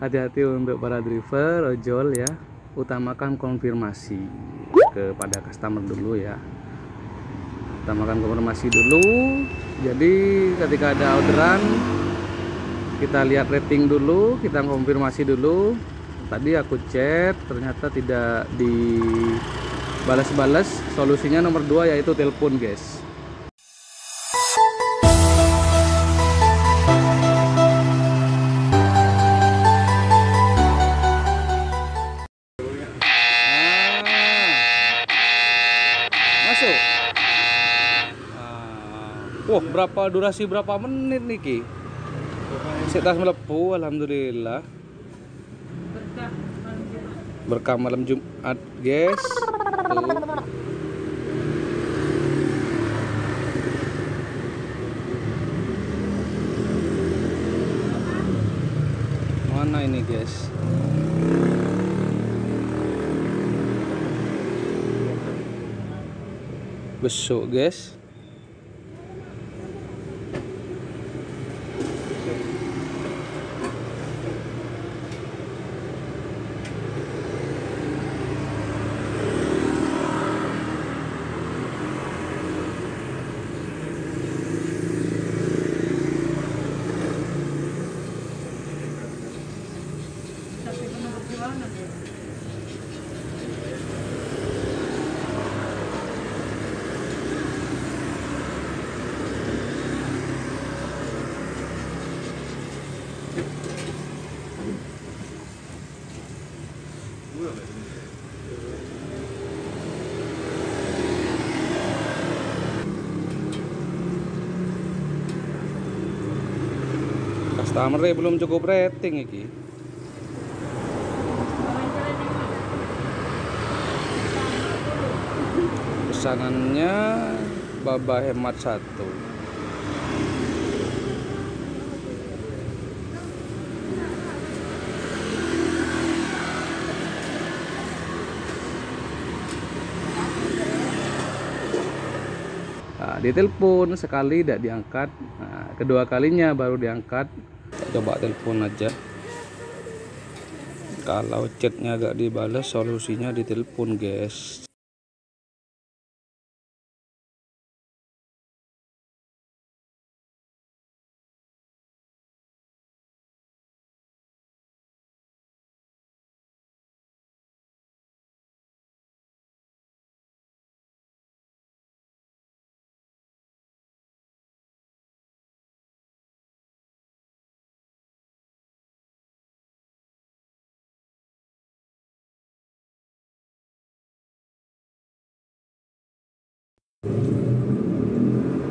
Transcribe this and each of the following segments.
hati-hati untuk para driver ojol ya. Utamakan konfirmasi kepada customer dulu ya. Utamakan konfirmasi dulu. Jadi ketika ada orderan kita lihat rating dulu kita konfirmasi dulu. Tadi aku chat ternyata tidak dibalas-balas solusinya nomor dua yaitu telepon guys Wah, berapa durasi berapa menit nih Ki? Saya tas melepuh, alhamdulillah. Berkah malam Jumat, guys. Mana ini, guys? Besok, guys. Customer belum cukup rating iki. Pesanannya baba hemat satu. Ditelepon sekali tidak diangkat. Nah, kedua kalinya baru diangkat. Coba telepon aja. Kalau chatnya gak dibalas, solusinya ditelepon, guys.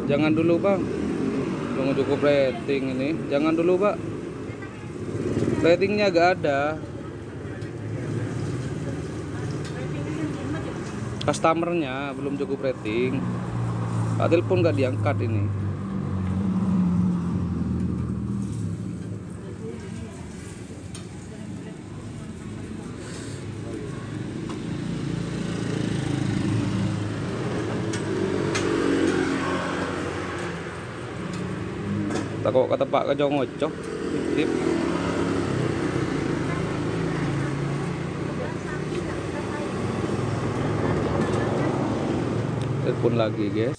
Jangan dulu, Bang. Belum cukup rating ini. Jangan dulu, Pak. Ratingnya gak ada. Customernya belum cukup rating. Pak telepon gak diangkat ini. Tak kok kata Pak Kajong ngocok. Tip. Telepon lagi, guys.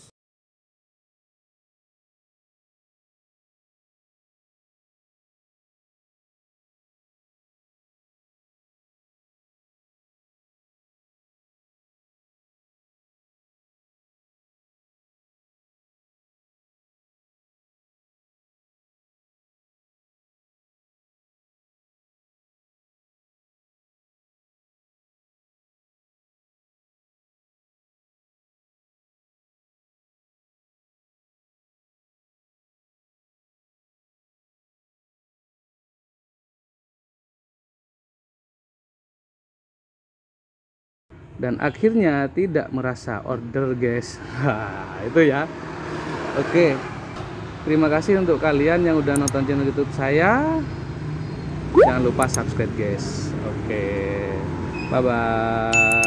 Dan akhirnya tidak merasa order guys. Itu ya. Oke. Terima kasih untuk kalian yang udah nonton channel youtube saya. Jangan lupa subscribe guys. Oke. Bye bye